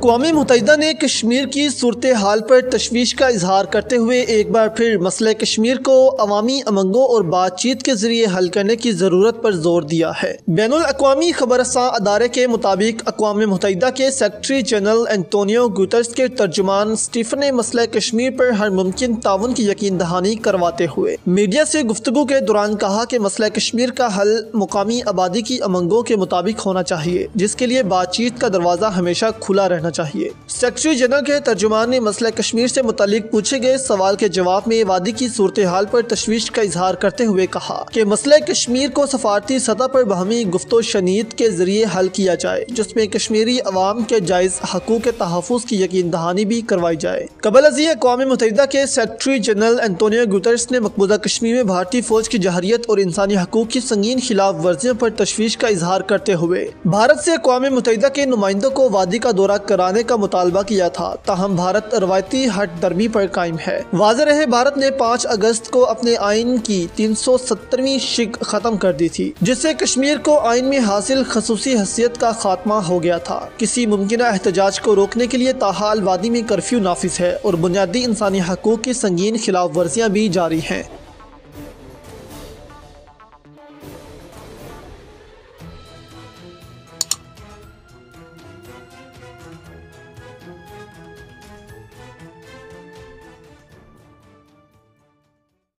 اقوام متحدہ نے کشمیر کی صورتحال پر تشویش کا اظہار کرتے ہوئے ایک بار پھر مسئلہ کشمیر کو عوامی امنگوں اور بات چیت کے ذریعے حل کرنے کی ضرورت پر زور دیا ہے۔ بین الاقوامی خبرساں ادارے کے مطابق اقوام متحدہ کے سیکرٹری جنرل انٹونیو گوٹرز کے ترجمان سٹیفن نے مسئلہ کشمیر پر ہر ممکن تعاون کی یقین دہانی کرواتے ہوئے میڈیا سے گفتگو کے دوران کہا کہ مسئلہ کشمیر کا حل مقامی آبادی کی امنگوں کے مطابق ہونا چاہیے، جس کے لیے بات چیت کا دروازہ ہمیشہ کھلا رہنا چاہیے۔ سیکرٹری جنرل کے ترجمان نے مسئلہ کشمیر سے متعلق پوچھے گئے سوال کے جواب میں وادی کی صورتحال پر تشویش کا اظہار کرتے ہوئے کہا کہ مسئلہ کشمیر کو سفارتی سطح پر بہمی گفت و شنید کے ذریعے حل کیا جائے، جس میں کشمیری عوام کے جائز حقوق کے تحفظ کی یقین دہانی بھی کروائی جائے۔ قبل ازی اقوام متحدہ کے سیکرٹری جنرل انٹونیو گوٹرس نے مقبوضہ کشمیر میں بھارتی فوج کی جہریت اور انسانی حقوق کی سنگین خلاف ورزیوں پر تشویش کا اظہار کرتے ہوئے، بھارت سے اقوام متحدہ کے نمائندوں کو وادی کا دورہ کر کرانے کا مطالبہ کیا تھا۔ تاہم، بھارت روایتی ہٹ درمی پر قائم ہے۔ واضح رہے، بھارت نے پانچ اگست کو اپنے آئین کی تین سو سترویں شک ختم کر دی تھی، جس سے کشمیر کو آئین میں حاصل خصوصی حیثیت کا خاتمہ ہو گیا تھا۔ کسی ممکنہ احتجاج کو روکنے کے لیے تاحال وادی میں کرفیو نافذ ہے اور بنیادی انسانی حقوق کی سنگین خلاف ورزیاں بھی جاری ہیں۔